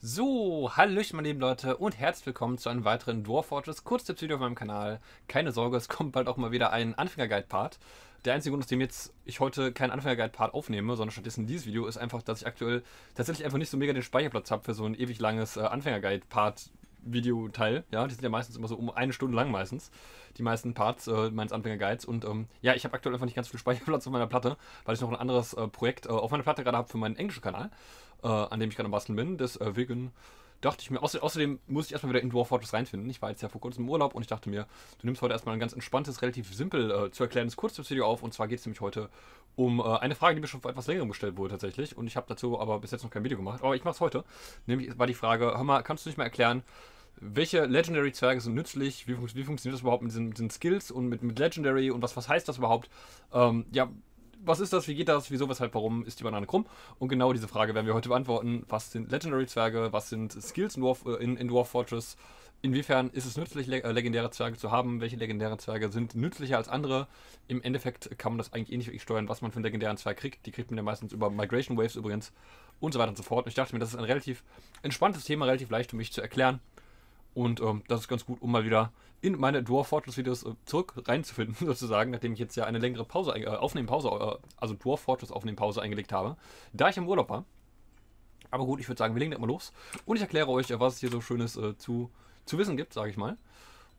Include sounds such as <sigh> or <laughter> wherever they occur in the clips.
So, Hallöchen meine lieben Leute und herzlich willkommen zu einem weiteren Dwarf Fortress Kurztipps-Video auf meinem Kanal. Keine Sorge, es kommt bald auch mal wieder ein Anfänger-Guide-Part. Der einzige Grund, aus dem jetzt ich heute keinen Anfänger-Guide-Part aufnehme, sondern stattdessen dieses Video, ist einfach, dass ich aktuell tatsächlich einfach nicht so mega den Speicherplatz habe für so ein ewig langes äh, Anfänger-Guide-Part Videoteil. Ja, die sind ja meistens immer so um eine Stunde lang meistens. Die meisten Parts äh, meines Anfänger-Guides. Und ähm, ja, ich habe aktuell einfach nicht ganz viel Speicherplatz auf meiner Platte, weil ich noch ein anderes äh, Projekt äh, auf meiner Platte gerade habe für meinen englischen Kanal, äh, an dem ich gerade am Basteln bin. Deswegen dachte ich mir, außer, außerdem muss ich erstmal wieder in Dwarf Fortress reinfinden. Ich war jetzt ja vor kurzem im Urlaub und ich dachte mir, du nimmst heute erstmal ein ganz entspanntes, relativ simpel äh, zu erklärendes Kurztipps-Video auf. Und zwar geht es nämlich heute um äh, eine Frage, die mir schon vor etwas längerem gestellt wurde tatsächlich. Und ich habe dazu aber bis jetzt noch kein Video gemacht. Aber ich mache es heute. Nämlich war die Frage, hör mal, kannst du nicht mal erklären, welche Legendary-Zwerge sind nützlich, wie, wie, funktioniert das überhaupt mit diesen, diesen, Skills und mit, mit Legendary und was, was heißt das überhaupt? Ähm, ja, was ist das, wie geht das, wieso, weshalb, warum ist die Banane krumm? Und genau diese Frage werden wir heute beantworten. Was sind Legendary-Zwerge, was sind Skills in Dwarf, äh, in, in Dwarf Fortress? Inwiefern ist es nützlich, äh, legendäre Zwerge zu haben? Welche legendären Zwerge sind nützlicher als andere? Im Endeffekt kann man das eigentlich eh nicht wirklich steuern, was man für einen legendären Zwerg kriegt. Die kriegt man ja meistens über Migration Waves übrigens und so weiter und so fort. Und ich dachte mir, das ist ein relativ entspanntes Thema, relativ leicht für mich zu erklären. Und ähm, das ist ganz gut, um mal wieder in meine Dwarf Fortress Videos äh, zurück reinzufinden, <laughs> sozusagen, nachdem ich jetzt ja eine längere Pause, äh, Aufnehmen-Pause, äh, also Dwarf Fortress Aufnehmen-Pause eingelegt habe, da ich im Urlaub war. Aber gut, ich würde sagen, wir legen das mal los. Und ich erkläre euch, was es hier so Schönes äh, zu, zu wissen gibt, sage ich mal.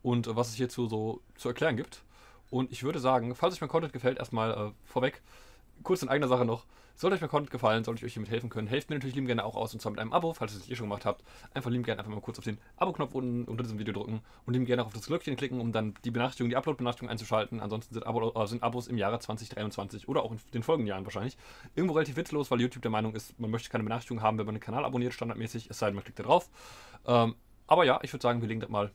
Und äh, was es hierzu so zu erklären gibt. Und ich würde sagen, falls euch mein Content gefällt, erstmal äh, vorweg, kurz in eigener Sache noch. Sollte euch mein Content gefallen, sollte ich euch hiermit helfen können, helft mir natürlich lieben gerne auch aus und zwar mit einem Abo, falls ihr es nicht eh schon gemacht habt. Einfach lieben gerne einfach mal kurz auf den Abo-Knopf unten unter diesem Video drücken und lieben gerne auch auf das Glöckchen klicken, um dann die Benachrichtigung, die Upload-Benachrichtigung einzuschalten. Ansonsten sind, Abo, äh, sind, Abos im Jahre 2023 oder auch in den folgenden Jahren wahrscheinlich irgendwo relativ witzlos, weil YouTube der Meinung ist, man möchte keine Benachrichtigung haben, wenn man den Kanal abonniert, standardmäßig, es sei denn, man klickt da drauf. Ähm, aber ja, ich würde sagen, wir legen das mal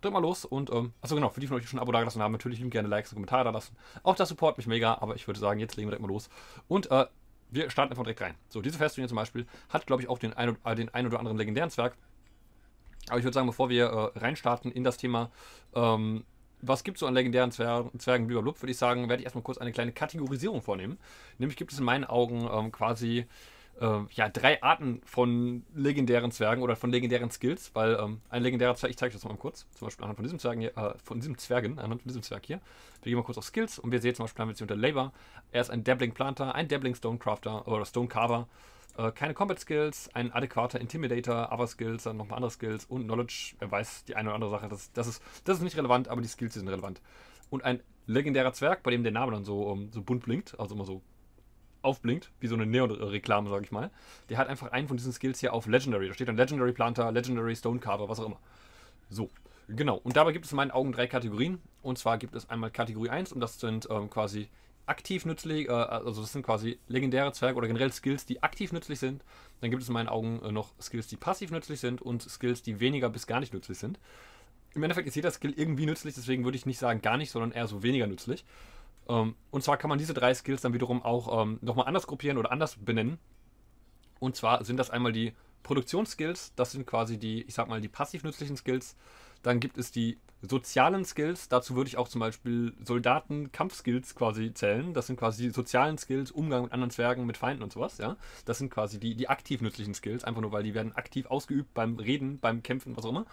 drück mal los und, ähm, achso genau, für die von euch, die schon ein Abo da gelassen haben, natürlich lieben gerne Likes und Kommentare da lassen. Auch das support mich mega, aber ich würde sagen, jetzt legen wir direkt mal los. Und, äh, wir starten einfach direkt rein. So, diese Festung hier zum Beispiel hat, glaube ich, auch den ein, äh, den ein oder anderen legendären Zwerg. Aber ich würde sagen, bevor wir äh, reinstarten in das Thema, ähm, was gibt es so an legendären Zwer Zwergen blablabla, würde ich sagen, werde ich erstmal kurz eine kleine Kategorisierung vornehmen. Nämlich gibt es in meinen Augen ähm, quasi äh, ja, drei Arten von legendären Zwergen oder von legendären Skills, weil ähm, ein legendärer Zwerg, ich zeige euch das mal kurz, zum Beispiel anhand von diesem Zwergen hier, äh, von diesem Zwergen, anhand von diesem Zwerg hier. Wir gehen mal kurz auf Skills und wir sehen zum Beispiel, haben wir jetzt hier unter Labor, er ist ein Dabbling Planter, ein Dabbling Stonecrafter oder Stonecarver, äh, keine Combat Skills, ein adäquater Intimidator, Other Skills, dann nochmal andere Skills und Knowledge, er weiß die eine oder andere Sache, das, das, ist, das ist nicht relevant, aber die Skills sind relevant. Und ein legendärer Zwerg, bei dem der Name dann so, um, ähm, so bunt blinkt, also immer so aufblinkt, wie so eine Neon-Reklame, sag ich mal. Der hat einfach einen von diesen Skills hier auf Legendary. Da steht dann Legendary Planter, Legendary Stone Carver, was auch immer. So, genau. Und dabei gibt es in meinen Augen drei Kategorien. Und zwar gibt es einmal Kategorie 1 und das sind ähm, quasi aktiv nützlich, äh, also das sind quasi legendäre Zwerge oder generell Skills, die aktiv nützlich sind. Dann gibt es in meinen Augen äh, noch Skills, die passiv nützlich sind und Skills, die weniger bis gar nicht nützlich sind. Im Endeffekt ist jeder Skill irgendwie nützlich, deswegen würde ich nicht sagen gar nicht, sondern eher so weniger nützlich. Ähm, und zwar kann man diese drei Skills dann wiederum auch ähm, nochmal anders gruppieren oder anders benennen. Und zwar sind das einmal die Produktionsskills, das sind quasi die, ich sag mal, die passiv nützlichen Skills. Dann gibt es die sozialen Skills, dazu würde ich auch zum Beispiel Soldaten-Kampfskills quasi zählen. Das sind quasi die sozialen Skills, Umgang mit anderen Zwergen, mit Feinden und sowas, ja. Das sind quasi die, die aktiv nützlichen Skills, einfach nur weil die werden aktiv ausgeübt beim Reden, beim Kämpfen, was auch immer.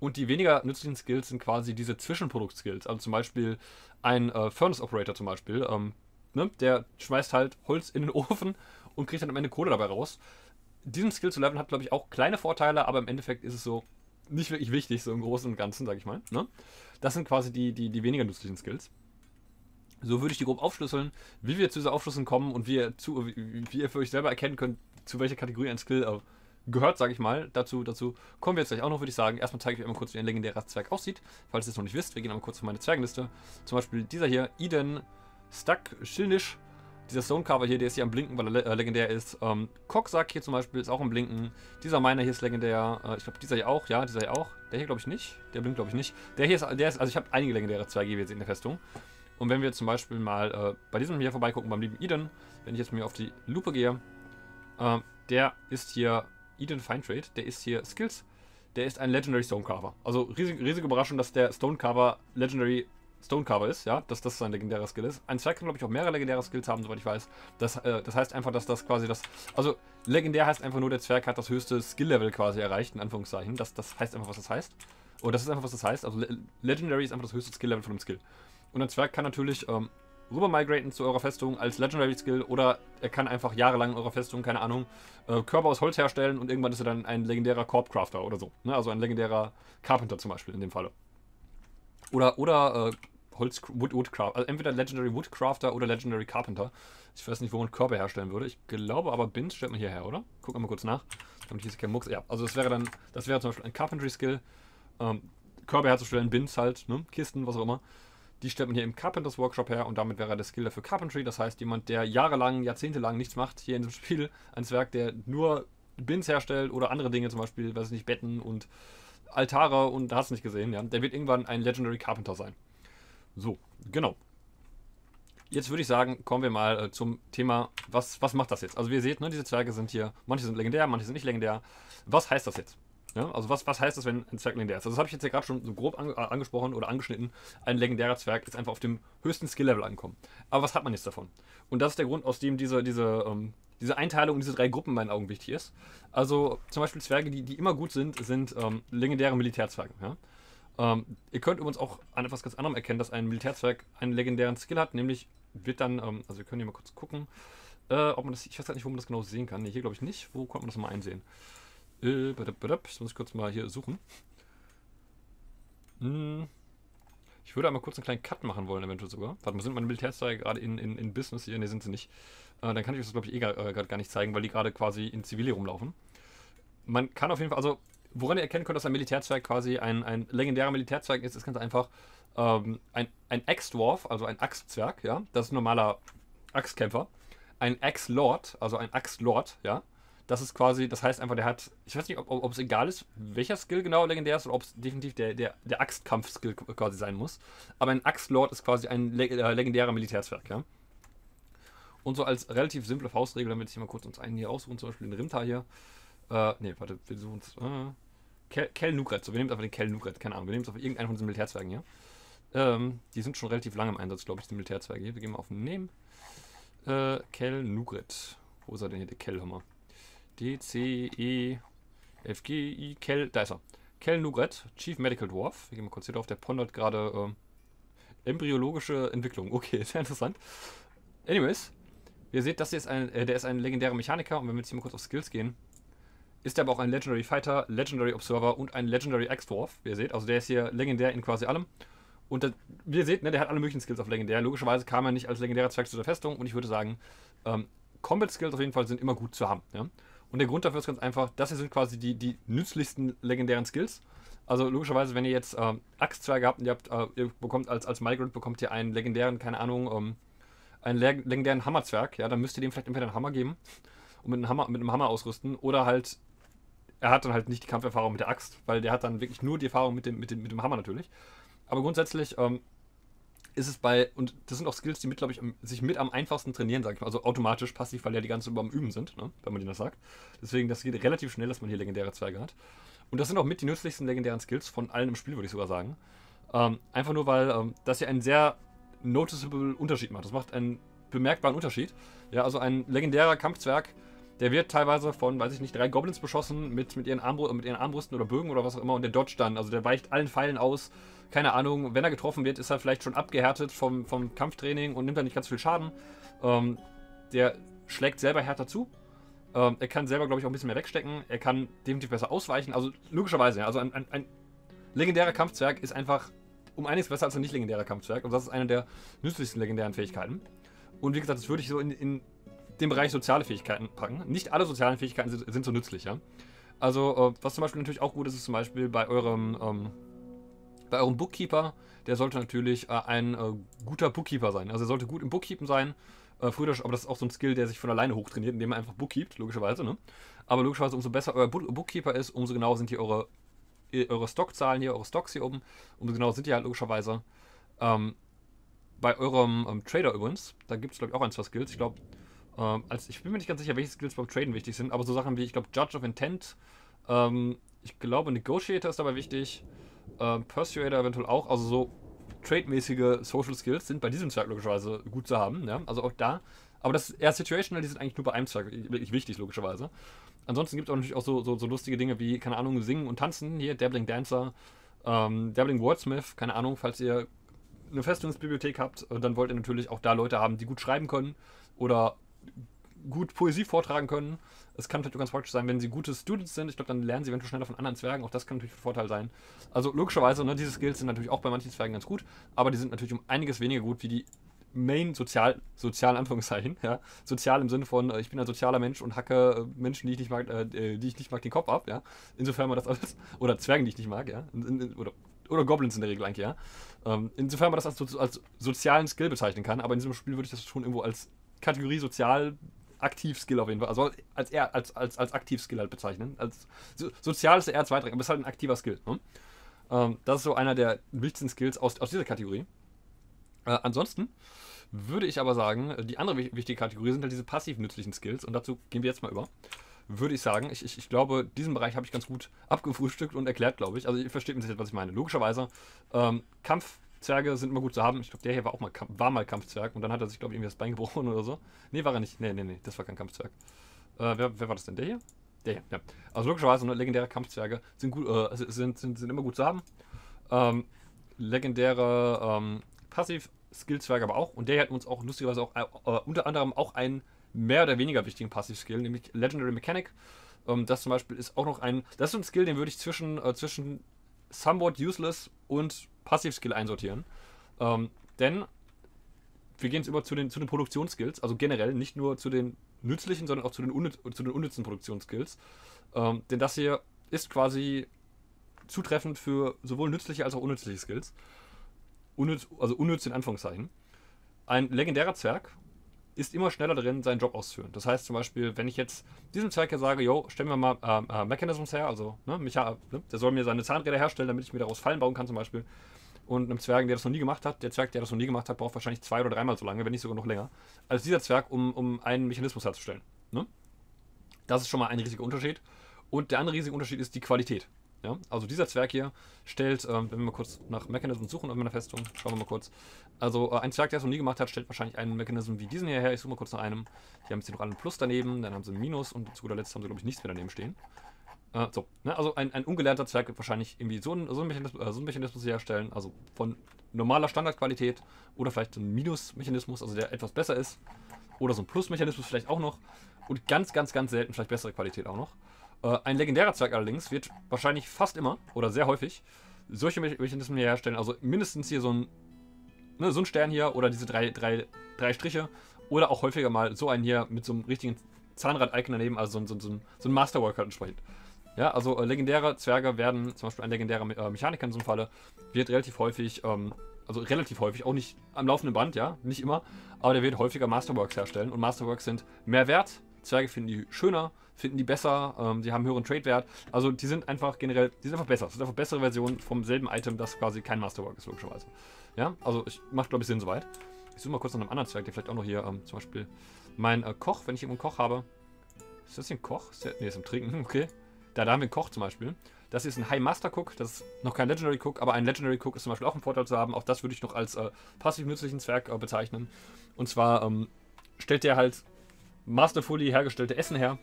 Und die weniger nützlichen Skills sind quasi diese Zwischenprodukt-Skills. Also zum Beispiel ein äh, Furnace Operator zum Beispiel, ähm, ne, der schmeißt halt Holz in den <laughs> Ofen und kriegt dann am Ende Kohle dabei raus. Diesen Skill zu leveln hat, glaube ich, auch kleine Vorteile, aber im Endeffekt ist es so nicht wirklich wichtig, so im Großen und Ganzen, sage ich mal. Ne? Das sind quasi die, die, die weniger nützlichen Skills. So würde ich die grob aufschlüsseln. Wie wir zu dieser Aufschlüsselung kommen und wie ihr, zu, wie, ihr für euch selber erkennen könnt, zu welcher Kategorie ein Skill äh, gehört, sage ich mal. Dazu, dazu kommen wir jetzt gleich auch noch, würde ich sagen. Erstmal zeige ich euch einmal kurz, wie ein legendärer Zwerg aussieht. Falls ihr es noch nicht wisst, wir gehen einmal kurz auf meine Zwergenliste. Zum Beispiel dieser hier, Eden Stuck Schilnisch. Dieser Stonecarver hier, der ist hier am Blinken, weil er äh, legendär ist. Ähm, Cocksack hier zum Beispiel ist auch am Blinken. Dieser Miner hier ist legendär. Äh, ich glaube, dieser hier auch. Ja, dieser hier auch. Der hier glaube ich nicht. Der blinkt glaube ich nicht. Der hier ist, der ist, also ich habe einige legendäre Zwerge jetzt in der Festung. Und wenn wir zum Beispiel mal äh, bei diesem hier vorbeigucken, beim lieben Eden, wenn ich jetzt mir auf die Lupe gehe, äh, der ist hier Eden Fine Trade, der ist hier Skills. Der ist ein Legendary Stonecarver. Also riesig, riesige Überraschung, dass der Stonecarver Legendary Stonecarver ist, ja, dass das sein legendärer Skill ist. Ein Zwerg kann, glaube ich, auch mehrere legendäre Skills haben, soweit ich weiß. Das, äh, das heißt einfach, dass das quasi das. Also, legendär heißt einfach nur, der Zwerg hat das höchste Skill-Level quasi erreicht, in Anführungszeichen. Das, das heißt einfach, was das heißt. Oder das ist einfach, was das heißt. Also, Le Legendary ist einfach das höchste Skill-Level von dem Skill. Und ein Zwerg kann natürlich ähm, rüber migraten zu eurer Festung als Legendary Skill oder er kann einfach jahrelang in eurer Festung, keine Ahnung, äh, Körper aus Holz herstellen und irgendwann ist er dann ein legendärer Corpcrafter oder so. Ne? Also ein legendärer Carpenter zum Beispiel in dem Falle. Oder, oder äh, Holz, Wood, Woodcraft, also entweder Legendary Woodcrafter oder Legendary Carpenter. Ich weiß nicht, wo man Körper herstellen würde. Ich glaube aber Bins stellt man hierher, oder? Gucken wir mal kurz nach. Damit hier kein Mucks. Ja, also das wäre dann, das wäre zum Beispiel ein Carpentry Skill. Ähm, Körper herzustellen, Bins halt, ne? Kisten, was auch immer. Die stellt man hier im Carpenters Workshop her und damit wäre der Skill dafür Carpentry. Das heißt, jemand, der jahrelang, jahrzehntelang nichts macht, hier in diesem Spiel, ein Zwerg, der nur Bins herstellt oder andere Dinge, zum Beispiel, weiß ich nicht, Betten und Altare und da hast du nicht gesehen, ja, der wird irgendwann ein Legendary Carpenter sein. So, genau. Jetzt würde ich sagen, kommen wir mal äh, zum Thema, was, was macht das jetzt? Also wie ihr seht, ne, diese Zwerge sind hier, manche sind legendär, manche sind nicht legendär. Was heißt das jetzt? Ja, also was, was heißt das, wenn ein Zwerg legendär ist? Also das habe ich jetzt ja gerade schon so grob an, äh, angesprochen oder angeschnitten. Ein legendärer Zwerg ist einfach auf dem höchsten Skill-Level angekommen. Aber was hat man jetzt davon? Und das ist der Grund, aus dem diese, diese, ähm, diese Einteilung in diese drei Gruppen in meinen Augen wichtig ist. Also zum Beispiel Zwerge, die, die immer gut sind, sind ähm, legendäre Militärzwerge. Ja? Ähm, ihr könnt übrigens auch an etwas ganz anderem erkennen, dass ein Militärzwerg einen legendären Skill hat, nämlich wird dann, ähm, also wir können hier mal kurz gucken, äh, ob man das, ich weiß gar nicht, wo man das genau sehen kann. Nee, hier glaube ich nicht. Wo konnte man das mal einsehen? Äh, das muss ich kurz mal hier suchen. Hm. Ich würde einmal kurz einen kleinen Cut machen wollen, eventuell sogar. Warte mal, sind meine Militärzweige gerade in, in, in Business hier? Ne, sind sie nicht. Äh, dann kann ich das, glaube ich, eh gerade gar nicht zeigen, weil die gerade quasi in Zivil rumlaufen. Man kann auf jeden Fall, also woran ihr erkennen könnt, dass ein Militärzweig quasi ein, ein legendärer Militärzweig ist, ist ganz einfach ähm, ein, ein Axe-Dwarf, also ein Axtzwerg, ja. Das ist ein normaler Axtkämpfer. Ein Axe-Lord, also ein Axt-Lord, ja. Das ist quasi, das heißt einfach, der hat, ich weiß nicht, ob, es egal ist, welcher Skill genau legendär ist oder ob es definitiv der, der, der Axtkampf-Skill quasi sein muss. Aber ein Axtlord ist quasi ein leg äh, legendärer Militärzwerg, ja. Und so als relativ simple Faustregel, damit ich mal kurz uns einen hier aussuchen, zum Beispiel den Rimta hier. Äh, ne, warte, wir suchen uns. Äh, Kel, Kel Nugret, so, wir nehmen einfach den Kel Nugret, keine Ahnung, wir nehmen es auf irgendeinen von diesen Militärzwergen hier. Ähm, die sind schon relativ lange im Einsatz, glaube ich, die Militärzwerge hier. Wir gehen mal auf Nehmen. Äh, Kel Nugret. Wo ist er denn hier, der Kellhammer? D, C, E, F, G, I, Kel, da ist er. Kel Nugret, Chief Medical Dwarf. Wir gehen mal kurz hier drauf, der pondert gerade äh, embryologische Entwicklung. Okay, <laughs> sehr interessant. Anyways, ihr seht, das hier ist ein, äh, der ist ein legendärer Mechaniker und wenn wir jetzt hier mal kurz auf Skills gehen, ist er aber auch ein Legendary Fighter, Legendary Observer und ein Legendary X-Dwarf, wie ihr seht. Also der ist hier legendär in quasi allem. Und das, wie ihr seht, ne, der hat alle möglichen Skills auf legendär. Logischerweise kam er nicht als legendärer Zwerg zu der Festung und ich würde sagen, ähm, Combat Skills auf jeden Fall sind immer gut zu haben. Ja? Und der Grund dafür ist ganz einfach, das hier sind quasi die, die nützlichsten legendären Skills. Also logischerweise, wenn ihr jetzt ähm, Axtzwerge habt und ihr, habt, äh, ihr bekommt als, als Migrant bekommt ihr einen legendären, keine Ahnung, ähm, einen legendären Hammerzwerg, ja, dann müsst ihr dem vielleicht entweder einen Hammer geben und mit einem Hammer, mit einem Hammer ausrüsten oder halt er hat dann halt nicht die Kampferfahrung mit der Axt, weil der hat dann wirklich nur die Erfahrung mit dem, mit dem, mit dem Hammer natürlich. Aber grundsätzlich ähm, ist es bei, und das sind auch Skills, die mit, glaube ich, sich mit am einfachsten trainieren, sage ich mal. Also automatisch, passiv, weil ja die ganze über am Üben sind, ne? wenn man denen das sagt. Deswegen, das geht relativ schnell, dass man hier legendäre Zwerge hat. Und das sind auch mit die nützlichsten legendären Skills von allen im Spiel, würde ich sogar sagen. Ähm, einfach nur, weil ähm, das hier einen sehr noticeable Unterschied macht. Das macht einen bemerkbaren Unterschied. Ja, also ein legendärer Kampfzwerg der wird teilweise von, weiß ich nicht, drei Goblins beschossen mit, mit, ihren Armbr mit ihren Armbrüsten oder Bögen oder was auch immer und der dodgt dann. Also der weicht allen Pfeilen aus. Keine Ahnung, wenn er getroffen wird, ist er vielleicht schon abgehärtet vom, vom Kampftraining und nimmt dann nicht ganz viel Schaden. Ähm, der schlägt selber härter zu. Ähm, er kann selber, glaube ich, auch ein bisschen mehr wegstecken. Er kann definitiv besser ausweichen. Also logischerweise. Also ein, ein, ein legendärer Kampfzwerg ist einfach um einiges besser als ein nicht legendärer Kampfzwerg. Und das ist eine der nützlichsten legendären Fähigkeiten. Und wie gesagt, das würde ich so in, in den Bereich soziale Fähigkeiten packen. Nicht alle sozialen Fähigkeiten sind, sind so nützlich, ja. Also, äh, was zum Beispiel natürlich auch gut ist, ist zum Beispiel bei eurem, ähm, bei eurem Bookkeeper, der sollte natürlich äh, ein äh, guter Bookkeeper sein. Also er sollte gut im Bookkeepen sein. Äh, früher, aber das ist auch so ein Skill, der sich von alleine hochtrainiert, indem man einfach bookkeept, logischerweise, ne? Aber logischerweise, umso besser euer Bookkeeper ist, umso genauer sind hier eure, eure Stockzahlen hier, eure Stocks hier oben. Umso genauer sind die halt logischerweise. Ähm, bei eurem ähm, Trader übrigens, da gibt es glaube ich auch ein, zwei Skills. Ich glaube, ähm, also ich bin mir nicht ganz sicher, welche Skills beim Traden wichtig sind, aber so Sachen wie, ich glaube, Judge of Intent, ähm, ich glaube, Negotiator ist dabei wichtig, ähm, Persuader eventuell auch, also so Trade-mäßige Social Skills sind bei diesem Zwerg logischerweise gut zu haben. Ja? Also auch da. Aber das ist eher situational, die sind eigentlich nur bei einem Zwerg wirklich wichtig, logischerweise. Ansonsten gibt es auch natürlich auch so, so, so, lustige Dinge wie, keine Ahnung, Singen und Tanzen. Hier, Dabbling Dancer, ähm, Dabbling Wordsmith, keine Ahnung, falls ihr eine Festungsbibliothek habt, dann wollt ihr natürlich auch da Leute haben, die gut schreiben können oder gut Poesie vortragen können. Es kann natürlich ganz praktisch sein, wenn sie gute Students sind. Ich glaube, dann lernen sie eventuell schneller von anderen Zwergen. Auch das kann natürlich ein Vorteil sein. Also logischerweise, ne, diese Skills sind natürlich auch bei manchen Zwergen ganz gut, aber die sind natürlich um einiges weniger gut wie die Main sozial, sozial Anführungszeichen, ja. Sozial im Sinne von, äh, ich bin ein sozialer Mensch und hacke äh, Menschen, die ich nicht mag, äh, äh, die ich nicht mag, den Kopf ab, ja. Insofern man das alles, <laughs> oder Zwergen, die ich nicht mag, ja. In, in, oder, oder Goblins in der Regel eigentlich, ja. Ähm, insofern man das als, als sozialen Skill bezeichnen kann, aber in diesem Spiel würde ich das schon irgendwo als Kategorie sozial Aktiv-Skill auf jeden Fall. Also als eher als, als, als Aktiv-Skill halt bezeichnen. Als so, sozial ist eher zweitrangig, aber es ist halt ein aktiver Skill. Ne? Ähm, das ist so einer der wichtigsten Skills aus, aus dieser Kategorie. Äh, ansonsten würde ich aber sagen, die andere wichtige Kategorie sind halt diese passiv nützlichen Skills und dazu gehen wir jetzt mal über. Würde ich sagen, ich, ich, ich glaube, diesen Bereich habe ich ganz gut abgefrühstückt und erklärt, glaube ich. Also ihr versteht jetzt, was ich meine. Logischerweise, ähm, Kampfzwerge sind immer gut zu haben. Ich glaube, der hier war auch mal, war mal Kampfzwerg und dann hat er sich, glaube ich, irgendwie das Bein gebrochen oder so. Nee, war er nicht. Nee, nee, nee, das war kein Kampfzwerg. Äh, wer, wer war das denn? Der hier? Der hier, ja. Also logischerweise, ne, legendäre Kampfzwerge sind, gut, äh, sind, sind, sind immer gut zu haben. Ähm, legendäre ähm, Passiv Skill-Zwerg aber auch. Und der hat uns auch lustigerweise auch äh, unter anderem auch einen mehr oder weniger wichtigen Passiv-Skill, nämlich Legendary Mechanic. Ähm, das zum Beispiel ist auch noch ein. Das ist ein Skill, den würde ich zwischen, äh, zwischen somewhat useless und Passiv-Skill einsortieren. Ähm, denn wir gehen jetzt über zu den, zu den Produktionsskills, also generell nicht nur zu den nützlichen, sondern auch zu den, unnütz, zu den unnützen Produktionsskills. Ähm, denn das hier ist quasi zutreffend für sowohl nützliche als auch unnützliche Skills unnütz, also unnütz in Anführungszeichen. Ein legendärer Zwerg ist immer schneller drin, seinen Job auszuführen. Das heißt zum Beispiel, wenn ich jetzt diesem Zwerg hier sage, yo, stellen wir mal äh, äh, Mechanisms her, also ne, Micha, ne, der soll mir seine Zahnräder herstellen, damit ich mir daraus Fallen bauen kann zum Beispiel. Und einem Zwerg, der das noch nie gemacht hat, der Zwerg, der das noch nie gemacht hat, braucht wahrscheinlich zwei oder dreimal so lange, wenn nicht sogar noch länger, als dieser Zwerg, um, um einen Mechanismus herzustellen. Ne? Das ist schon mal ein riesiger Unterschied. Und der andere riesige Unterschied ist die Qualität. Ja, also dieser Zwerg hier stellt, ähm, wenn wir mal kurz nach Mechanismen suchen auf meiner Festung, schauen wir mal kurz. Also äh, ein Zwerg, der es noch nie gemacht hat, stellt wahrscheinlich einen Mechanismus wie diesen hier her. Ich suche mal kurz nach einem. Die haben jetzt hier noch einen Plus daneben, dann haben sie ein Minus und zu guter Letzt haben sie, glaube ich, nichts mehr daneben stehen. Äh, so, ne? also ein, ein ungelernter Zwerg wird wahrscheinlich irgendwie so einen so ein Mechanismus, äh, so ein Mechanismus herstellen, also von normaler Standardqualität oder vielleicht ein Minus-Mechanismus, also der etwas besser ist. Oder so ein Plus-Mechanismus vielleicht auch noch. Und ganz, ganz, ganz selten vielleicht bessere Qualität auch noch. Äh, ein legendärer Zwerg allerdings wird wahrscheinlich fast immer oder sehr häufig solche Mechanismen herstellen. Also mindestens hier so ein, ne, so ein Stern hier oder diese drei, drei, drei Striche. Oder auch häufiger mal so einen hier mit so einem richtigen Zahnrad-Icon daneben, also so, so, so, so ein Masterwork halt entsprechend. Ja, also äh, legendäre Zwerge werden, zum Beispiel ein legendärer Me äh, Mechaniker in so einem Falle, wird relativ häufig, ähm, also relativ häufig, auch nicht am laufenden Band, ja, nicht immer, aber der wird häufiger Masterworks herstellen und Masterworks sind mehr wert, Zwerge finden die schöner, finden die besser, ähm, die haben höheren Trade-Wert. Also die sind einfach generell, die sind einfach besser. Das sind einfach bessere Versionen vom selben Item, das quasi kein Masterwork ist, logischerweise. Ja, also ich macht glaube ich Sinn soweit. Ich suche mal kurz nach einem anderen Zwerg, der vielleicht auch noch hier, ähm, zum Beispiel mein äh, Koch, wenn ich irgendwo einen Koch habe. Ist das hier ein Koch? Ist der, nee, ist im Trinken, <laughs> okay. Da, da haben wir einen Koch zum Beispiel. Das hier ist ein High Master Cook, das ist noch kein Legendary Cook, aber ein Legendary Cook ist zum Beispiel auch ein Vorteil zu haben. Auch das würde ich noch als äh, passiv nützlichen Zwerg äh, bezeichnen. Und zwar ähm, stellt der halt masterfully hergestellte Essen her.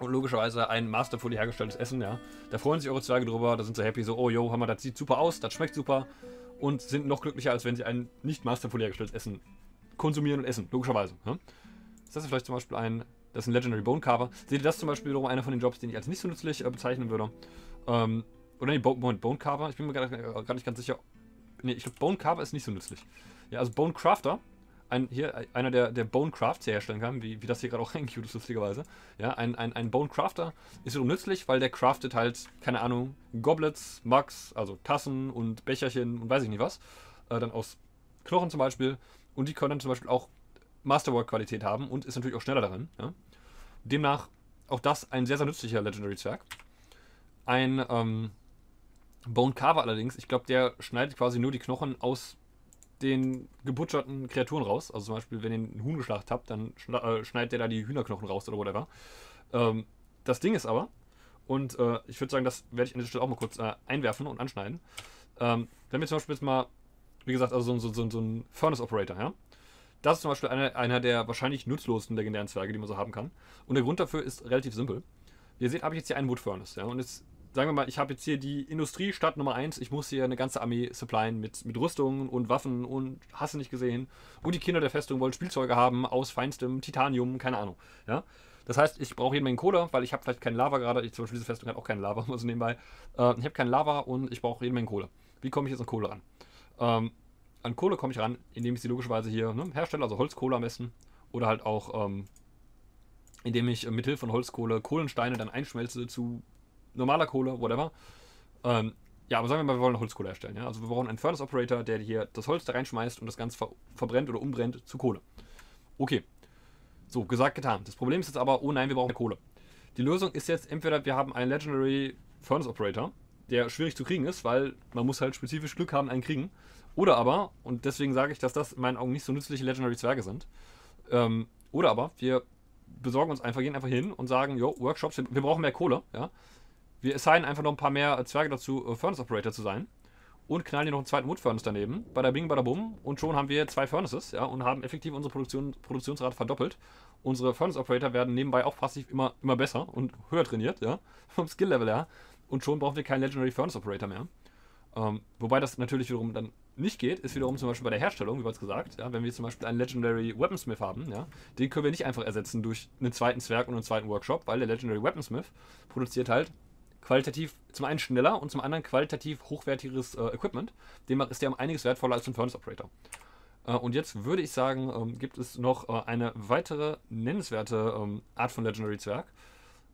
Und logischerweise ein masterfully hergestelltes Essen, ja. Da freuen sich eure Zwerge drüber, da sind sie happy, so, oh yo, Hammer, das sieht super aus, das schmeckt super. Und sind noch glücklicher, als wenn sie ein nicht masterfully hergestelltes Essen konsumieren und essen, logischerweise. Ist das vielleicht zum Beispiel ein, das ist ein Legendary Bone Carver. Seht ihr das zum Beispiel wiederum einer von den Jobs, den ich als nicht so nützlich äh, bezeichnen würde? Ähm, oder nee, Bone, Bone Carver, ich bin mir gar, nicht ganz sicher. Nee, ich glaube, Bone Carver ist nicht so nützlich. Ja, also Bone Crafter ein, hier einer, der, der Bone Crafts herstellen kann, wie, wie das hier gerade auch <laughs> reingecued ist, lustigerweise. Ja, ein, ein, ein Bone Crafter ist wiederum nützlich, weil der craftet halt, keine Ahnung, Goblets, Mugs, also Tassen und Becherchen und weiß ich nicht was. Äh, dann aus Knochen zum Beispiel. Und die können dann zum Beispiel auch Masterwork-Qualität haben und ist natürlich auch schneller darin. Ja. Demnach auch das ein sehr, sehr nützlicher Legendary-Zwerg. Ein ähm, Bone Carver allerdings, ich glaube, der schneidet quasi nur die Knochen aus den gebutcherten Kreaturen raus. Also zum Beispiel, wenn ihr einen Huhn geschlachtet habt, dann äh, schneidet der da die Hühnerknochen raus oder whatever. Ähm, das Ding ist aber, und äh, ich würde sagen, das werde ich an dieser Stelle auch mal kurz äh, einwerfen und anschneiden. Ähm, wenn wir zum Beispiel jetzt mal wie gesagt, also so, so, so ein Furnace Operator, ja. Das ist zum Beispiel einer, einer der wahrscheinlich nutzlosesten legendären Zwerge, die man so haben kann. Und der Grund dafür ist relativ simpel. Wie ihr seht, habe ich jetzt hier einen Wood Furnace, ja. Und jetzt, sagen wir mal, ich habe jetzt hier die Industriestadt Nummer 1. Ich muss hier eine ganze Armee supplyen mit, mit Rüstungen und Waffen und hast du nicht gesehen. Und die Kinder der Festung wollen Spielzeuge haben aus feinstem Titanium, keine Ahnung, ja. Das heißt, ich brauche jede Menge Kohle, weil ich habe vielleicht keine Lava gerade. Ich, zum Beispiel diese Festung hat auch keine Lava, <laughs> also nebenbei. Äh, ich habe keine Lava und ich brauche jede Menge Kohle. Wie komme ich jetzt an Kohle ran? Ähm, an Kohle komme ich ran, indem ich sie logischerweise hier ne, herstelle, also Holzkohle am besten. Oder halt auch, ähm, indem ich äh, mit Hilfe von Holzkohle Kohlensteine dann einschmelze zu normaler Kohle, whatever. Ähm, ja, aber sagen wir mal, wir wollen Holzkohle herstellen. Ja? Also wir brauchen einen Furnace Operator, der hier das Holz da reinschmeißt und das Ganze ver verbrennt oder umbrennt zu Kohle. Okay. So, gesagt, getan. Das Problem ist jetzt aber, oh nein, wir brauchen Kohle. Die Lösung ist jetzt entweder wir haben einen Legendary Furnace Operator, der schwierig zu kriegen ist, weil man muss halt spezifisch Glück haben, einen kriegen. Oder aber, und deswegen sage ich, dass das in meinen Augen nicht so nützliche Legendary Zwerge sind, ähm, oder aber wir besorgen uns einfach, gehen einfach hin und sagen, jo, Workshops, wir, wir brauchen mehr Kohle, ja. Wir assignen einfach noch ein paar mehr Zwerge dazu, äh, Furnace Operator zu sein und knallen hier noch einen zweiten Wood Furnace daneben. Bada bing, bada bum. Und schon haben wir zwei Furnaces, ja, und haben effektiv unsere Produktion, Produktionsrate verdoppelt. Unsere Furnace Operator werden nebenbei auch passiv immer, immer besser und höher trainiert, ja, <laughs> vom Skill-Level her. Und schon brauchen wir keinen Legendary Furnace Operator mehr. Ähm, wobei das natürlich wiederum dann nicht geht, ist wiederum zum Beispiel bei der Herstellung, wie bereits gesagt, ja, wenn wir zum Beispiel einen Legendary Weaponsmith haben, ja, den können wir nicht einfach ersetzen durch einen zweiten Zwerg und einen zweiten Workshop, weil der Legendary Weaponsmith produziert halt qualitativ zum einen schneller und zum anderen qualitativ hochwertigeres äh, Equipment. Demnach ist der um einiges wertvoller als ein Furnace Operator. Äh, und jetzt würde ich sagen, ähm, gibt es noch äh, eine weitere nennenswerte ähm, Art von Legendary Zwerg,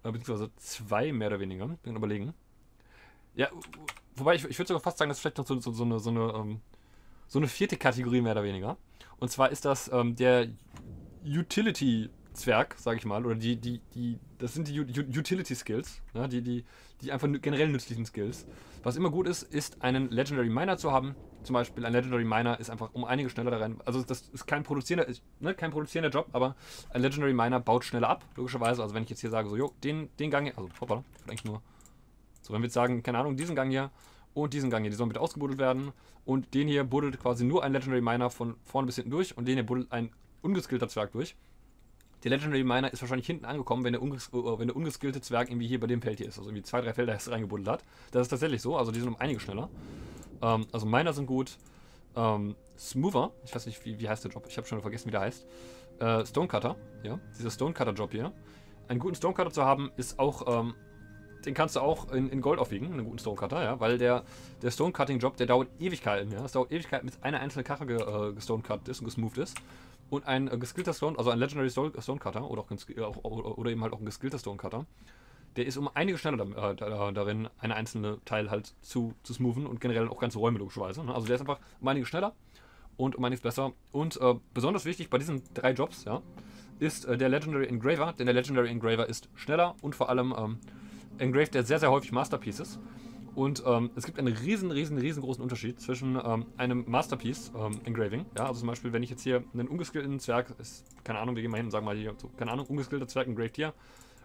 äh, beziehungsweise zwei mehr oder weniger. Bin überlegen. Ja, wobei ich, ich würde sogar fast sagen, das ist vielleicht noch so, so, so eine, so eine, ähm, so eine vierte Kategorie mehr oder weniger. Und zwar ist das ähm, der Utility Zwerg, sage ich mal, oder die, die, die, das sind die Utility Skills, ne? die, die, die einfach generell nützlichen Skills. Was immer gut ist, ist einen Legendary Miner zu haben. Zum Beispiel ein Legendary Miner ist einfach um einige schneller da rein. Also das ist kein produzierender, ist, ne, kein produzierender Job, aber ein Legendary Miner baut schneller ab, logischerweise. Also wenn ich jetzt hier sage, so, jo, den, den Gang hier, also hoppala, ich eigentlich nur. So, wenn wir jetzt sagen, keine Ahnung, diesen Gang hier und diesen Gang hier, die sollen bitte ausgebuddelt werden. Und den hier buddelt quasi nur ein Legendary Miner von vorne bis hinten durch und den hier buddelt ein ungeskillter Zwerg durch. Der Legendary Miner ist wahrscheinlich hinten angekommen, wenn der, unges äh, wenn der ungeskillte Zwerg irgendwie hier bei dem Feld hier ist. Also irgendwie zwei, drei Felder erst <laughs> reingebuddelt hat. Das ist tatsächlich so. Also die sind um einige schneller. Ähm, also Miner sind gut. Ähm, Smoother, ich weiß nicht, wie, wie heißt der Job? Ich habe schon vergessen, wie der heißt. Äh, Stonecutter, ja. Dieser Stonecutter-Job hier. Einen guten Stonecutter zu haben, ist auch ähm, den kannst du auch in, in, Gold aufwiegen, einen guten Stonecutter, ja, weil der, der Stonecutting-Job, der dauert Ewigkeiten, ja. Es dauert Ewigkeiten, bis eine einzelne Karre ge, äh, gestonecut ist und gesmoothed ist. Und ein äh, geskillter Stone, also ein Legendary Stonecutter oder, auch, oder eben halt auch ein geskillter Stonecutter, der ist um einige schneller äh, darin, eine einzelne Teil halt zu, zu smoothen und generell auch ganze Räume logischerweise. Ne? Also der ist einfach um einiges schneller und um einiges besser. Und äh, besonders wichtig bei diesen drei Jobs, ja, ist äh, der Legendary Engraver, denn der Legendary Engraver ist schneller und vor allem ähm, engraved er sehr, sehr häufig Masterpieces. Und ähm, es gibt einen riesen, riesen, riesengroßen Unterschied zwischen ähm, einem Masterpiece ähm, Engraving. Ja, also zum Beispiel, wenn ich jetzt hier einen ungeskillten Zwerg, ist, keine Ahnung, wir gehen mal hin und sagen mal hier, so, keine Ahnung, ungeskillter Zwerg engraved hier.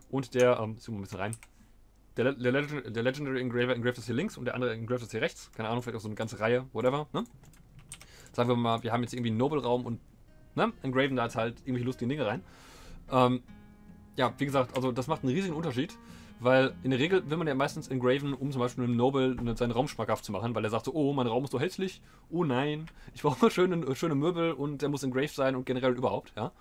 Und der, ähm, zoomen wir ein bisschen rein. Der, der, der, Legendary Engraver engraved das hier links und der andere engraved das hier rechts. Keine Ahnung, vielleicht auch so eine ganze Reihe, whatever. Ne? Sagen wir mal, wir haben jetzt irgendwie einen Nobelraum und ne, engraven da jetzt halt irgendwelche lustigen Dinge rein. Ähm, ja, wie gesagt, also das macht einen riesigen Unterschied. Weil in der Regel will man ja meistens engraven, um zum Beispiel einem Noble seinen Raum schmackhaft zu machen, weil er sagt so, oh, mein Raum ist so hässlich, oh nein, ich brauche <laughs> schöne, schöne Möbel und der muss engraved sein und generell überhaupt, ja.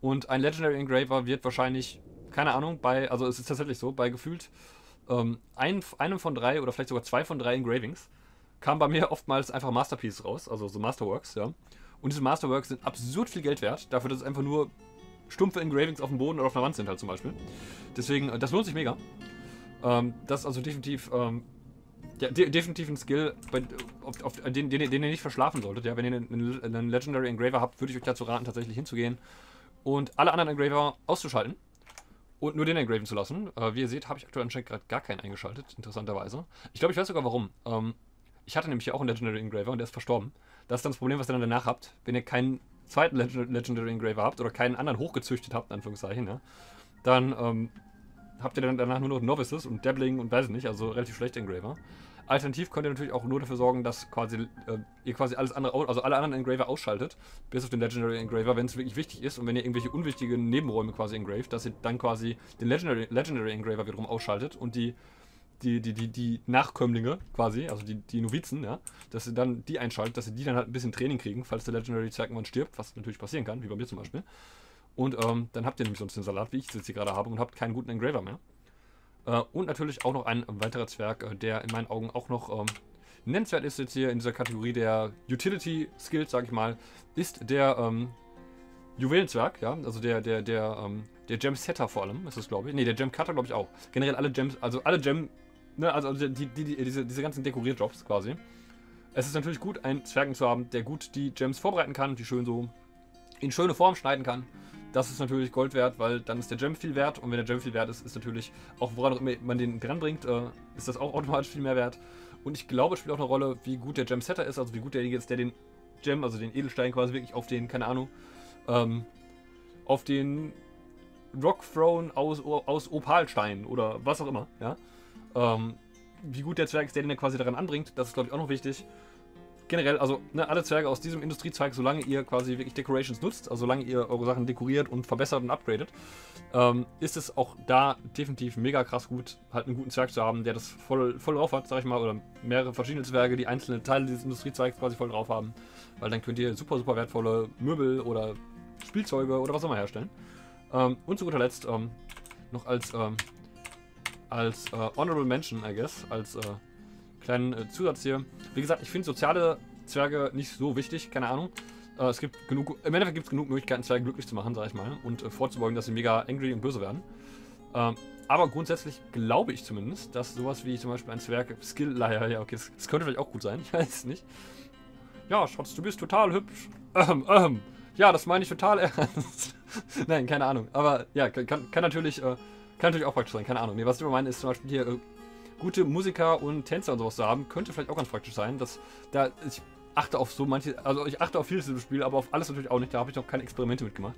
Und ein Legendary Engraver wird wahrscheinlich, keine Ahnung, bei, also es ist tatsächlich so, bei gefühlt ähm, ein, einem von drei oder vielleicht sogar zwei von drei Engravings kam bei mir oftmals einfach Masterpieces raus, also so Masterworks, ja. Und diese Masterworks sind absurd viel Geld wert, dafür, dass es einfach nur stumpfe Engravings auf dem Boden oder auf einer Wand sind halt zum Beispiel. Deswegen, äh, das lohnt sich mega. Ähm, das ist also definitiv, ähm, ja, de definitiv ein Skill, bei, auf, auf, den, den, den, ihr nicht verschlafen solltet. Ja? Wenn ihr einen, einen Legendary Engraver habt, würde ich euch dazu raten, tatsächlich hinzugehen und alle anderen Engraver auszuschalten und nur den engraven zu lassen. Äh, wie ihr seht, habe ich aktuell anscheinend gerade gar keinen eingeschaltet, interessanterweise. Ich glaube, ich weiß sogar warum. Ähm, ich hatte nämlich hier auch einen Legendary Engraver und der ist verstorben. Das ist dann das Problem, was ihr dann danach habt, wenn ihr keinen zweiten Legendary Engraver habt oder keinen anderen hochgezüchtet habt, in Anführungszeichen, ja, dann ähm, habt ihr dann danach nur noch Novices und Dabbling und weiß nicht, also relativ schlechte Engraver. Alternativ könnt ihr natürlich auch nur dafür sorgen, dass quasi äh, ihr quasi alles andere, also alle anderen Engraver ausschaltet, bis auf den Legendary Engraver, wenn es wirklich wichtig ist und wenn ihr irgendwelche unwichtigen Nebenräume quasi engraved, dass ihr dann quasi den Legendary, Legendary Engraver wiederum ausschaltet und die die, die, die, die Nachkömmlinge quasi, also die, die Novizen, ja, dass sie dann die einschaltet, dass sie die dann halt ein bisschen Training kriegen, falls der Legendary irgendwann stirbt, was natürlich passieren kann, wie bei mir zum Beispiel. Und ähm, dann habt ihr nämlich sonst den Salat, wie ich es jetzt hier gerade habe, und habt keinen guten Engraver mehr. Äh, und natürlich auch noch ein weiterer Zwerg, äh, der in meinen Augen auch noch ähm, nennenswert ist jetzt hier in dieser Kategorie der Utility Skills, sag ich mal, ist der ähm, Juwelenzwerg, ja, also der, der, der, ähm, der Gem Setter vor allem, ist das glaube ich. Ne, der Gem Cutter glaube ich auch. Generell alle Gems, also alle Gem Ne, also die, die, die, diese, diese ganzen Dekorierjobs quasi. Es ist natürlich gut, einen Zwergen zu haben, der gut die Gems vorbereiten kann, die schön so in schöne Form schneiden kann. Das ist natürlich Gold wert, weil dann ist der Gem viel wert und wenn der Gem viel wert ist, ist natürlich auch woran auch immer man den dran bringt, äh, ist das auch automatisch viel mehr wert. Und ich glaube, es spielt auch eine Rolle, wie gut der Gem-Setter ist, also wie gut derjenige ist, der den Gem, also den Edelstein quasi wirklich auf den, keine Ahnung, ähm, auf den Rock Throne aus, aus Opalstein oder was auch immer, ja. Ähm, wie gut der Zwerg ist, der den quasi daran anbringt, das ist glaube ich auch noch wichtig. Generell, also ne, alle Zwerge aus diesem Industriezweig, solange ihr quasi wirklich Decorations nutzt, also solange ihr eure Sachen dekoriert und verbessert und upgradet, ähm, ist es auch da definitiv mega krass gut, halt einen guten Zwerg zu haben, der das voll, voll drauf hat, sag ich mal, oder mehrere verschiedene Zwerge, die einzelne Teile dieses Industriezweigs quasi voll drauf haben, weil dann könnt ihr super, super wertvolle Möbel oder Spielzeuge oder was auch immer herstellen. Ähm, und zu guter Letzt ähm, noch als ähm, als äh, Honorable Mention, I guess, als äh, kleinen äh, Zusatz hier. Wie gesagt, ich finde soziale Zwerge nicht so wichtig, keine Ahnung. Äh, es gibt genug, im Endeffekt gibt es genug Möglichkeiten, Zwerge glücklich zu machen, sag ich mal, und äh, vorzubeugen, dass sie mega angry und böse werden. Ähm, aber grundsätzlich glaube ich zumindest, dass sowas wie zum Beispiel ein Zwerg Skill, <laughs> naja, ja, okay, das, das, könnte vielleicht auch gut sein, <laughs> ich weiß es nicht. Ja, Schatz, du bist total hübsch. <clears throat> Ähm, ähm. Ja, das meine ich total <laughs> ernst. Nein, keine Ahnung. Aber ja, kann, kann natürlich äh, kann natürlich auch praktisch sein, keine Ahnung. Nee, was ich meine ist zum Beispiel hier äh, gute Musiker und Tänzer und sowas zu haben, könnte vielleicht auch ganz praktisch sein. Dass da ich achte auf so manche, also ich achte auf vieles im Spiel, aber auf alles natürlich auch nicht. Da habe ich noch keine Experimente mitgemacht.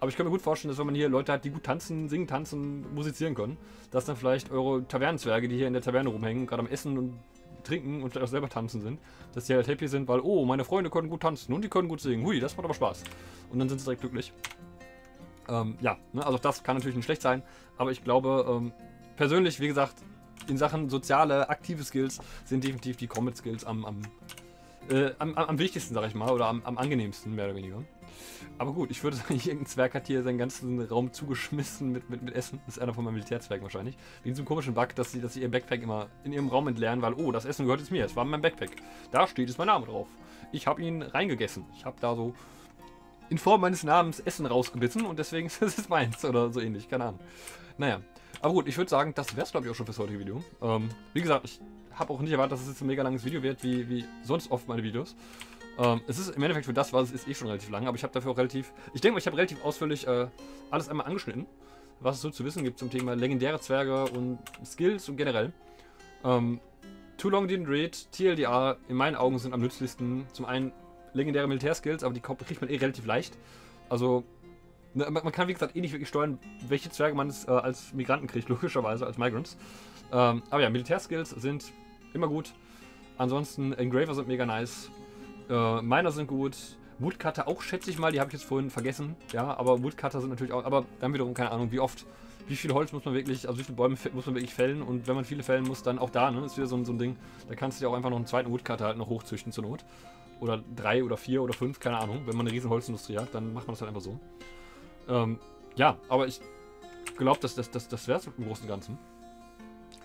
Aber ich kann mir gut vorstellen, dass wenn man hier Leute hat, die gut tanzen, singen, tanzen, musizieren können, dass dann vielleicht eure Tavernenzwerge, die hier in der Taverne rumhängen, gerade am Essen und trinken und vielleicht auch selber tanzen sind, dass die halt happy sind, weil, oh, meine Freunde können gut tanzen und die können gut singen. Hui, das macht aber Spaß. Und dann sind sie direkt glücklich. Ähm, ja, ne, also das kann natürlich nicht schlecht sein, aber ich glaube, ähm, persönlich, wie gesagt, in Sachen soziale, aktive Skills sind definitiv die Combat-Skills am, am, äh, am, am, wichtigsten, sag ich mal, oder am, am, angenehmsten, mehr oder weniger. Aber gut, ich würde sagen, <laughs> irgendein Zwerg hat hier seinen ganzen Raum zugeschmissen mit, mit, mit Essen. Das ist einer von meinen Militärzwergen wahrscheinlich. Wegen einem komischen Bug, dass sie, dass sie ihr Backpack immer in ihrem Raum entleeren, weil, oh, das Essen gehört jetzt mir, es war in meinem Backpack. Da steht jetzt mein Name drauf. Ich habe ihn reingegessen. Ich habe da so in Form meines Namens Essen rausgebissen und deswegen <laughs> ist es meins oder so ähnlich, keine Ahnung. Naja, aber gut, ich würde sagen, das wäre es glaube ich auch schon fürs heutige Video. Ähm, wie gesagt, ich habe auch nicht erwartet, dass es jetzt ein mega langes Video wird, wie, wie sonst oft meine Videos. Ähm, es ist im Endeffekt für das, was es ist, eh schon relativ lang, aber ich habe dafür auch relativ, ich denke mal, ich habe relativ ausführlich äh, alles einmal angeschnitten, was es so zu wissen gibt zum Thema legendäre Zwerge und Skills und generell. Ähm, Too Long Didn't Read, TLDR, in meinen Augen sind am nützlichsten. Zum einen legendäre Militärskills, aber die kriegt man eh relativ leicht. Also, ne, man kann wie gesagt eh nicht wirklich steuern, welche Zwerge man äh, als Migranten kriegt, <laughs> logischerweise, als Migrants. Ähm, aber ja, Militärskills sind immer gut. Ansonsten, Engraver sind mega nice. Äh, Miner sind gut. Woodcutter auch, schätze ich mal, die habe ich jetzt vorhin vergessen. Ja, aber Woodcutter sind natürlich auch, aber dann wiederum keine Ahnung, wie oft, wie viel Holz muss man wirklich, also wie viele Bäume muss man wirklich fällen und wenn man viele fällen muss, dann auch da, ne, ist wieder so, so ein Ding, da kannst du dir auch einfach noch einen zweiten Woodcutter halt noch hochzüchten zur Not oder drei oder vier oder fünf, keine Ahnung. Wenn man eine riesen Holzindustrie hat, dann macht man das halt einfach so. Ähm, ja, aber ich glaube, dass das, das, das wäre es im Großen und Ganzen.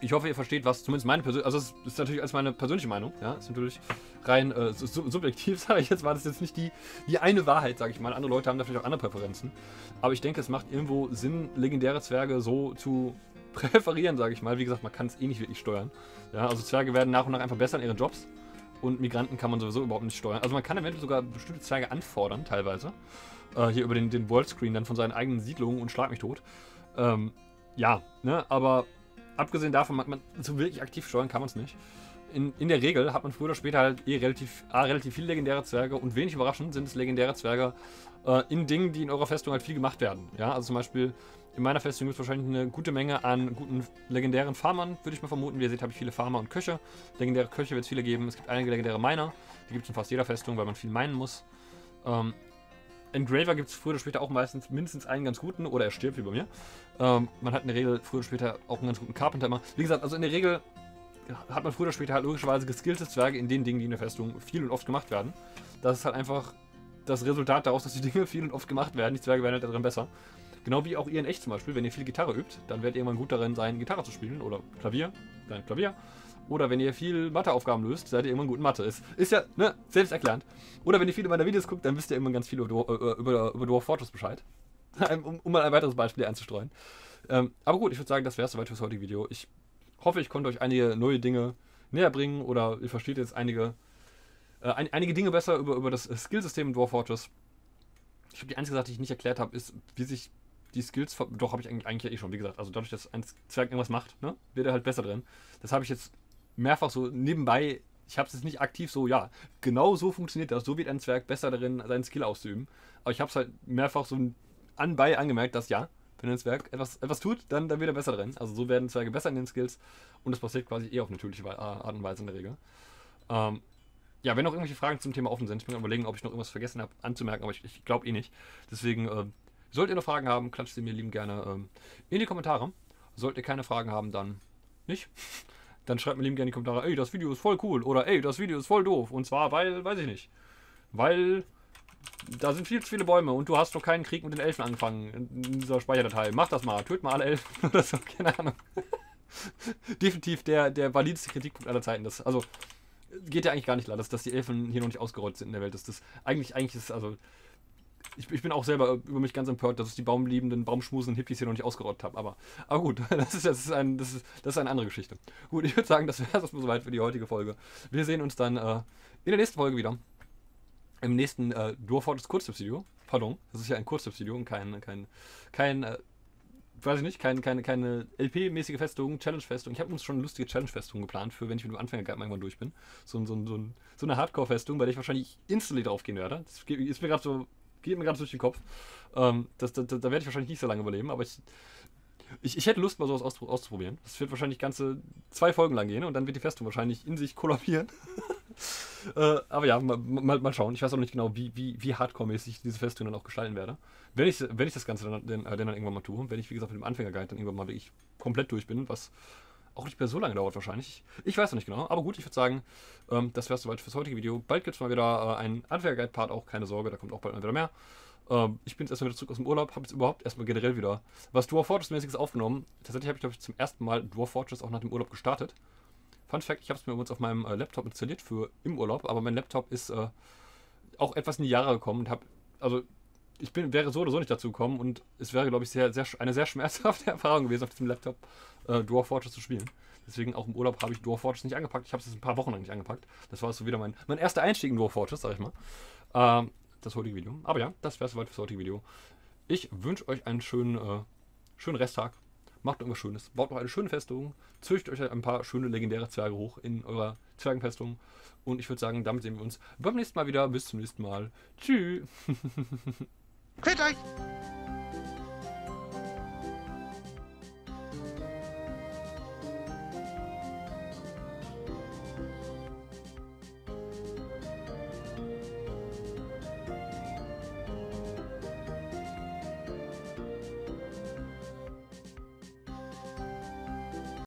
Ich hoffe, ihr versteht, was zumindest meine persönliche, also es ist natürlich als meine persönliche Meinung, ja, ist natürlich rein äh, sub subjektiv, <laughs> sage ich jetzt, war das jetzt nicht die, die eine Wahrheit, sage ich mal. Andere Leute haben da vielleicht auch andere Präferenzen. Aber ich denke, es macht irgendwo Sinn, legendäre Zwerge so zu <laughs> präferieren, sage ich mal. Wie gesagt, man kann es eh nicht wirklich steuern. Ja, also Zwerge werden nach und nach einfach besser in ihren Jobs und Migranten kann man sowieso überhaupt nicht steuern. Also man kann eventuell sogar bestimmte Zwerge anfordern, teilweise. Äh, hier über den, den Worldscreen dann von seinen eigenen Siedlungen und schlag mich tot. Ähm, ja, ne, aber abgesehen davon, man, man, so wirklich aktiv steuern kann man es nicht. in, in der Regel hat man früher oder später halt eh relativ, A, relativ viele legendäre Zwerge und wenig überraschend sind es legendäre Zwerge äh, in Dingen, die in eurer Festung halt viel gemacht werden. Ja, also zum Beispiel in meiner Festung gibt es wahrscheinlich eine gute Menge an guten legendären Farmern, würde ich mal vermuten. Wie ihr seht, habe ich viele Farmer und Köche. Legendäre Köche wird es viele geben. Es gibt einige legendäre Miner. Die gibt es in fast jeder Festung, weil man viel meinen muss. Ähm, Engraver gibt es früher oder später auch meistens mindestens einen ganz guten, oder er stirbt wie bei mir. Ähm, man hat in der Regel früher oder später auch einen ganz guten Carpenter immer. Wie gesagt, also in der Regel hat man früher oder später halt logischerweise geskillte Zwerge in den Dingen, die in der Festung viel und oft gemacht werden. Das ist halt einfach das Resultat daraus, dass die Dinge <laughs> viel und oft gemacht werden. Die Zwerge werden halt darin besser. Genau wie auch ihr in echt zum Beispiel, wenn ihr viel Gitarre übt, dann werdet ihr irgendwann gut darin sein, Gitarre zu spielen oder Klavier, dann Klavier. Oder wenn ihr viel Matheaufgaben löst, seid ihr irgendwann gut in Mathe. Ist, ist ja, ne, selbsterklärend. Oder wenn ihr viele meiner Videos guckt, dann wisst ihr immer ganz viel über, über, über, über Dwarf Fortress Bescheid. <laughs> um, um, mal ein weiteres Beispiel einzustreuen. Ähm, aber gut, ich würde sagen, das wäre es soweit fürs heutige Video. Ich hoffe, ich konnte euch einige neue Dinge näher bringen oder ihr versteht jetzt einige, äh, ein, einige Dinge besser über, über das Skillsystem in Dwarf Fortress. Ich glaube, die einzige Sache, die ich nicht erklärt habe, ist, wie sich die Skills, doch habe ich eigentlich, eigentlich eh schon, wie gesagt, also dadurch, dass ein Zwerg irgendwas macht, ne, wird er halt besser drin. Das habe ich jetzt mehrfach so nebenbei, ich habe es jetzt nicht aktiv so, ja, genau so funktioniert das, so wird ein Zwerg besser darin, seinen Skill auszuüben. Aber ich habe es halt mehrfach so anbei angemerkt, dass ja, wenn ein Zwerg etwas, etwas tut, dann, dann wird er besser drin. Also so werden Zwerge besser in den Skills und das passiert quasi eher auf natürliche Art und Weise in der Regel. Ähm, ja, wenn noch irgendwelche Fragen zum Thema offen sind, ich bin überlegen, ob ich noch irgendwas vergessen habe anzumerken, aber ich, ich glaube eh nicht. Deswegen, äh, solltet ihr noch Fragen haben, klatscht sie mir lieben gerne ähm, in die Kommentare. Solltet ihr keine Fragen haben, dann nicht. <laughs> Dann schreibt mir lieben gerne in die Kommentare, ey, das Video ist voll cool oder ey, das Video ist voll doof. Und zwar, weil, weiß ich nicht. Weil da sind viel zu viele Bäume und du hast doch keinen Krieg mit den Elfen angefangen in dieser Speicherdatei. Mach das mal, töt mal alle Elfen <laughs> oder so, keine Ahnung. <laughs> Definitiv der, der valideste Kritikpunkt aller Zeiten. Das, also, geht ja eigentlich gar nicht klar, dass, dass die Elfen hier noch nicht ausgerollt sind in der Welt. Das, das, eigentlich, eigentlich ist, also, ich, ich bin auch selber über mich ganz empört, dass ich die baumliebenden, baumschmusenden Hippies hier noch nicht ausgerottet habe. Aber, aber gut, <laughs> das ist, das, ist ein, das, ist, das ist eine andere Geschichte. Gut, ich würde sagen, das <laughs> wäre es erstmal soweit für die heutige Folge. Wir sehen uns dann äh, in der nächsten Folge wieder im nächsten äh, Dwarf Kurztipps-Video. Pardon, das ist ja ein Kurztipps-Video und kein, kein, kein äh, weiß ich nicht, kein, keine, keine LP-mäßige Festung, Challenge-Festung. Ich habe uns schon eine lustige Challenge-Festung geplant, für wenn ich mit dem Anfänger irgendwann durch bin. So, so, so, so eine Hardcore-Festung, bei der ich wahrscheinlich instantly drauf gehen werde. Das ist mir gerade so, geht mir gerade durch den Kopf. Ähm, das, da, da, da werde ich wahrscheinlich nicht so lange überleben, aber ich, ich, ich hätte Lust, mal sowas auszuprobieren. Das wird wahrscheinlich ganze zwei Folgen lang gehen und dann wird die Festung wahrscheinlich in sich kollabieren. <laughs> <laughs> äh, aber ja, mal, mal, mal, schauen. Ich weiß auch nicht genau, wie, wie, wie hardcore-mäßig diese Festung dann auch gestalten werde. Wenn ich, wenn ich das Ganze dann, äh, dann irgendwann mal tue, wenn ich, wie gesagt, mit dem Anfängerguide dann irgendwann mal wirklich komplett durch bin, was auch nicht mehr so lange dauert wahrscheinlich. Ich weiß noch nicht genau, aber gut, ich würde sagen, ähm, das wäre es soweit fürs heutige Video. Bald gibt es mal wieder äh, einen Anfängerguide-Part, auch keine Sorge, da kommt auch bald mal wieder mehr. Ähm, ich bin jetzt erstmal wieder zurück aus dem Urlaub, habe jetzt überhaupt erstmal generell wieder was Dwarf Fortress-mäßiges aufgenommen. Tatsächlich habe ich, glaube ich, zum ersten Mal Dwarf Fortress auch nach dem Urlaub gestartet. Fun Fact, ich habe es mir übrigens auf meinem äh, Laptop installiert für im Urlaub, aber mein Laptop ist äh, auch etwas in die Jahre gekommen und habe, also ich bin, wäre so oder so nicht dazu gekommen und es wäre, glaube ich, sehr, sehr, eine sehr schmerzhafte <laughs> Erfahrung gewesen, auf diesem Laptop äh, Dwarf Fortress zu spielen. Deswegen auch im Urlaub habe ich Dwarf Fortress nicht angepackt. Ich habe es ein paar Wochen lang nicht angepackt. Das war so wieder mein, mein erster Einstieg in Dwarf Fortress, sag ich mal. Ähm, das heutige Video. Aber ja, das wäre soweit fürs heutige Video. Ich wünsche euch einen schönen, äh, schönen Resttag macht irgendwas Schönes. Baut noch eine schöne Festung, züchtet euch ein paar schöne legendäre Zwerge hoch in eurer Zwergenfestung. Und ich würde sagen, damit sehen wir uns beim nächsten Mal wieder. Bis zum nächsten Mal. Tschüss. Quält euch!